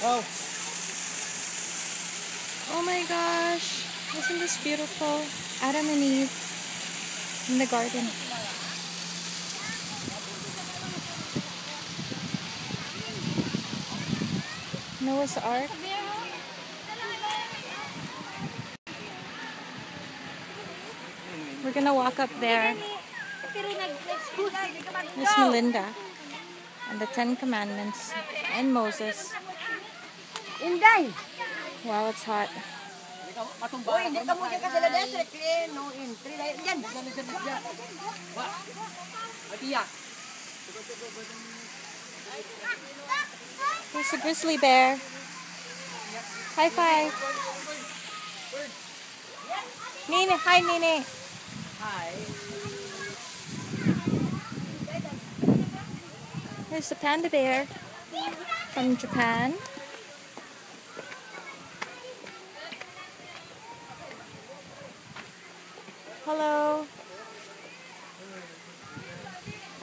Oh. Oh my gosh. Isn't this beautiful? Adam and Eve in the garden. Noah's Ark. We're gonna walk up there. Miss Melinda. And the Ten Commandments. And Moses. Inday! Wow, it's hot. Uy, hindi ka muna ka sila district. Eh, no entry. Yan. Matiyak. There's a grizzly bear. High five. Nene, hi Nene. Hi. There's the panda bear from Japan. Hello.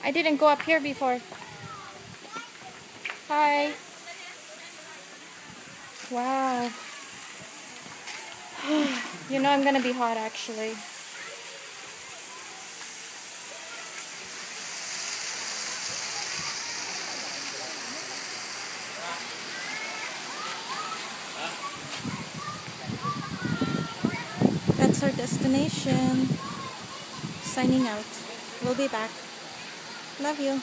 I didn't go up here before. Hi. Wow. you know I'm gonna be hot actually. Our destination. Signing out. We'll be back. Love you.